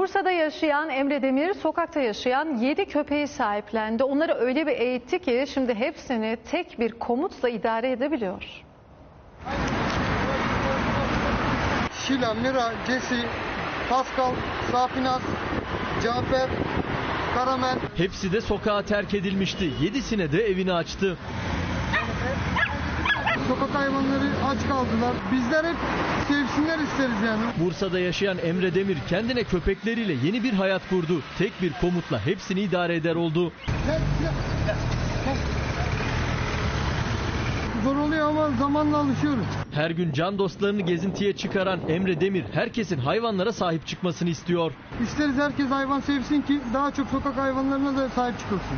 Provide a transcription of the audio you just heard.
Bursa'da yaşayan Emre Demir sokakta yaşayan 7 köpeği sahiplendi. Onları öyle bir eğitti ki şimdi hepsini tek bir komutla idare edebiliyor. Şila, Mira, Jesse, Pascal, Safinaz, Cafer, Karamel. Hepsi de sokağa terk edilmişti. Yedisine de evini açtı. Hayvanları aç kaldılar. Bizler hep sevsinler isteriz yani. Bursa'da yaşayan Emre Demir kendine köpekleriyle yeni bir hayat kurdu. Tek bir komutla hepsini idare eder oldu. Gel, gel, gel. Gel. Zor oluyor ama zamanla alışıyoruz. Her gün can dostlarını gezintiye çıkaran Emre Demir herkesin hayvanlara sahip çıkmasını istiyor. İsteriz herkes hayvan sevsin ki daha çok sokak hayvanlarına da sahip çıkılsın.